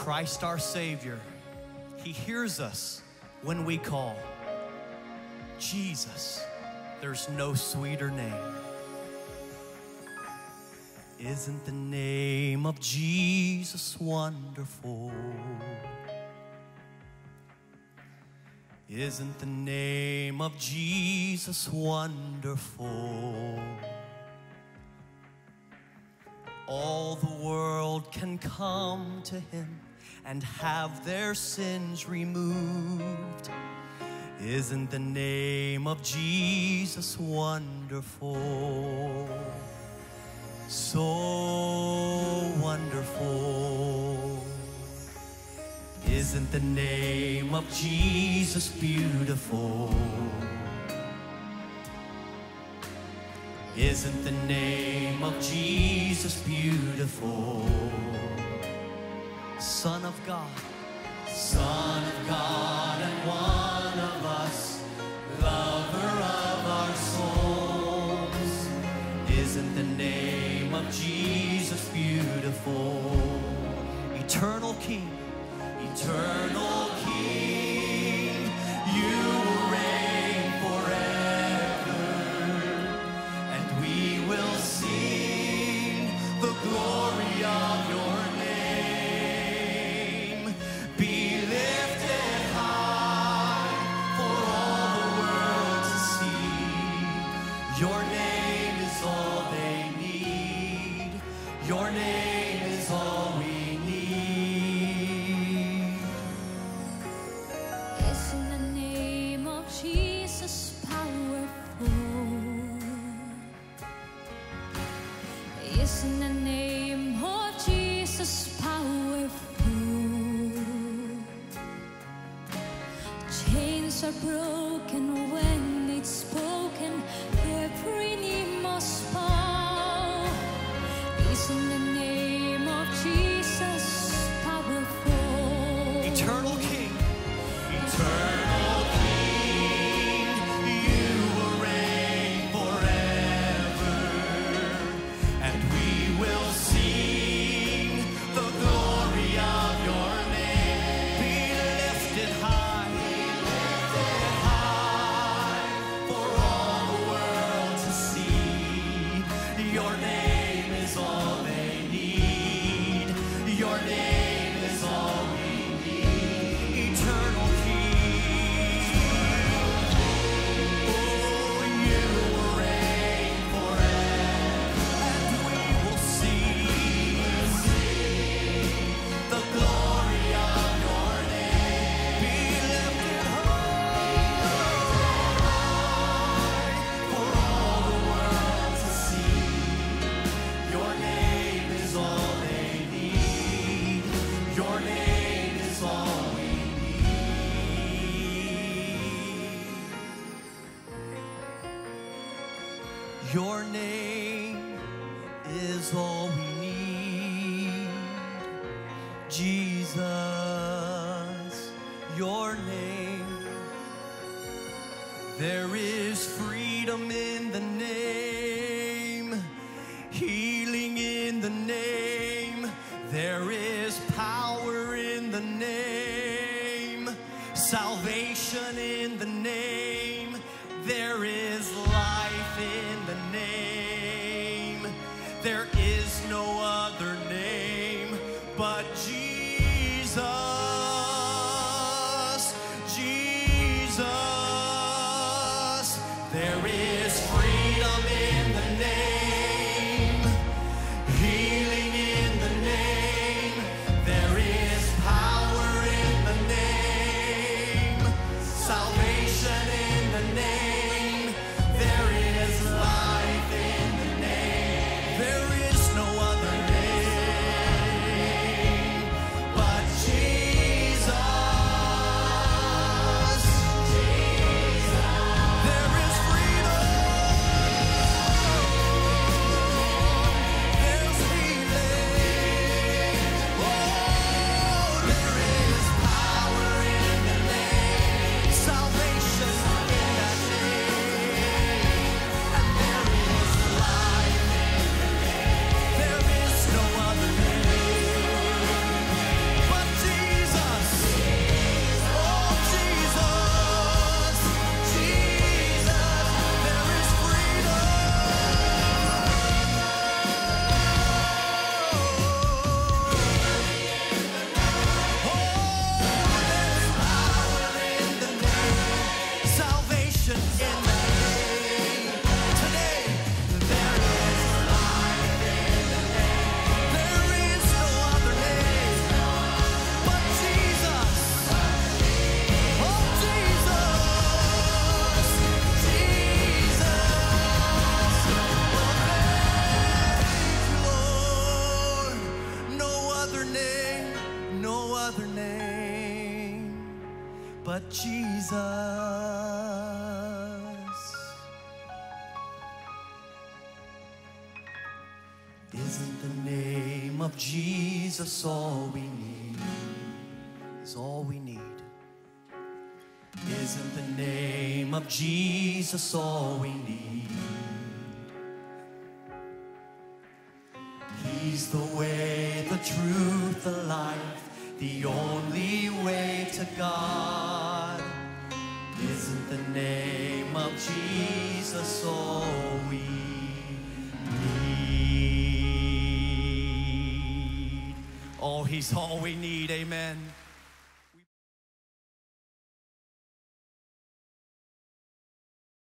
Christ our Savior. He hears us when we call. Jesus, there's no sweeter name. Isn't the name of Jesus wonderful? Isn't the name of Jesus wonderful? All the world can come to him and have their sins removed. Isn't the name of Jesus wonderful? So wonderful. Isn't the name of Jesus beautiful? Isn't the name of Jesus beautiful? Son of God, Son of God, and one of us, lover of our souls. Isn't the name of Jesus beautiful? Eternal King, eternal King, you Your name is all they need. Your name is all we need. Isn't the name of Jesus powerful? Isn't the name of Jesus powerful? Chains are broken when it's spoken, Your name is all we need. Jesus, your name. There is freedom in the name, healing in the name. There is power in the name, salvation in the name. There is freedom but Jesus. Isn't the name of Jesus all we need? Is all we need. Isn't the name of Jesus all we need? He's the way, the truth, the life, the only way to God. Name of Jesus all we need? Oh, He's all we need, amen.